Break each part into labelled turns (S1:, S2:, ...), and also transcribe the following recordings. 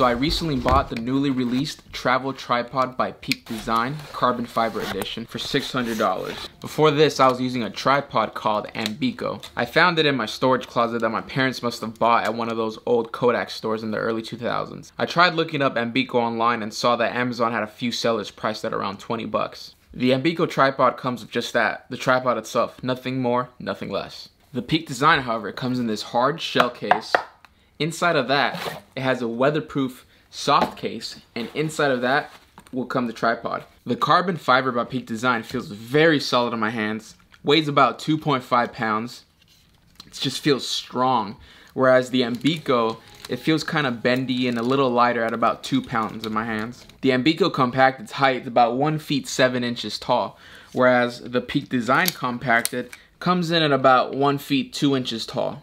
S1: So I recently bought the newly released travel tripod by Peak Design carbon fiber edition for $600. Before this I was using a tripod called Ambico. I found it in my storage closet that my parents must have bought at one of those old Kodak stores in the early 2000s. I tried looking up Ambico online and saw that Amazon had a few sellers priced at around 20 bucks. The Ambico tripod comes with just that, the tripod itself, nothing more, nothing less. The Peak Design, however, comes in this hard shell case. Inside of that, it has a weatherproof soft case, and inside of that will come the tripod. The carbon fiber by Peak Design feels very solid in my hands, weighs about 2.5 pounds. It just feels strong, whereas the Ambico, it feels kind of bendy and a little lighter at about 2 pounds in my hands. The Ambico Compacted's height is about 1 feet 7 inches tall, whereas the Peak Design Compacted comes in at about 1 feet 2 inches tall.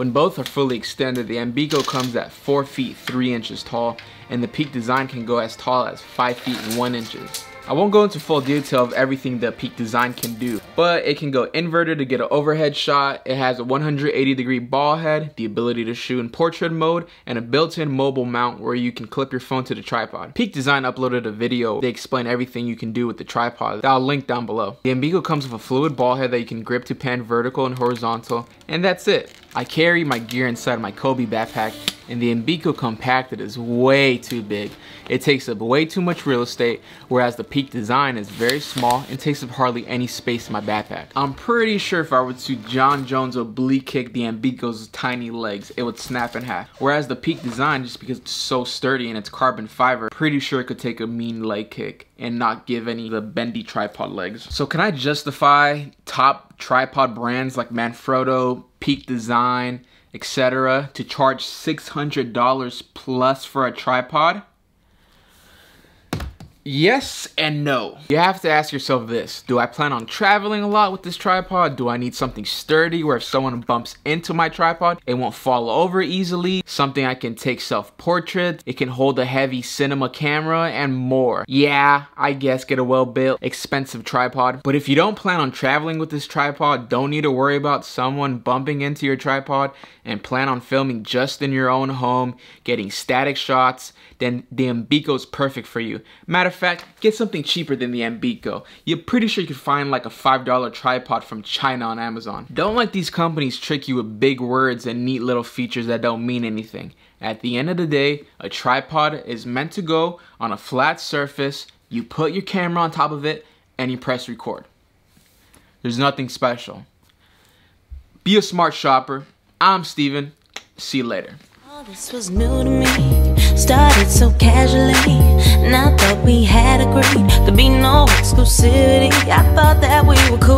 S1: When both are fully extended, the Ambico comes at 4 feet 3 inches tall, and the Peak Design can go as tall as 5 feet 1 inches. I won't go into full detail of everything the Peak Design can do, but it can go inverted to get an overhead shot, it has a 180 degree ball head, the ability to shoot in portrait mode, and a built-in mobile mount where you can clip your phone to the tripod. Peak Design uploaded a video, they explain everything you can do with the tripod that I'll link down below. The Ambico comes with a fluid ball head that you can grip to pan vertical and horizontal, and that's it. I carry my gear inside my Kobe backpack and the Ambico Compacted is way too big. It takes up way too much real estate, whereas the Peak Design is very small and takes up hardly any space in my backpack. I'm pretty sure if I were to Jon Jones oblique kick the Ambico's tiny legs, it would snap in half. Whereas the Peak Design, just because it's so sturdy and it's carbon fiber, pretty sure it could take a mean leg kick and not give any the bendy tripod legs. So can I justify top tripod brands like Manfrotto, Peak Design, etc. to charge $600 plus for a tripod? Yes and no. You have to ask yourself this. Do I plan on traveling a lot with this tripod? Do I need something sturdy where if someone bumps into my tripod, it won't fall over easily? Something I can take self-portraits, it can hold a heavy cinema camera, and more. Yeah, I guess get a well-built, expensive tripod. But if you don't plan on traveling with this tripod, don't need to worry about someone bumping into your tripod, and plan on filming just in your own home, getting static shots, then the Ambico is perfect for you. Matter of fact, get something cheaper than the Ambico. You're pretty sure you could find like a $5 tripod from China on Amazon. Don't let these companies trick you with big words and neat little features that don't mean anything. At the end of the day, a tripod is meant to go on a flat surface, you put your camera on top of it, and you press record. There's nothing special. Be a smart shopper. I'm Steven. See you later. All this was new to me. Started so casually we had agreed to be no exclusivity. I thought that we were cool.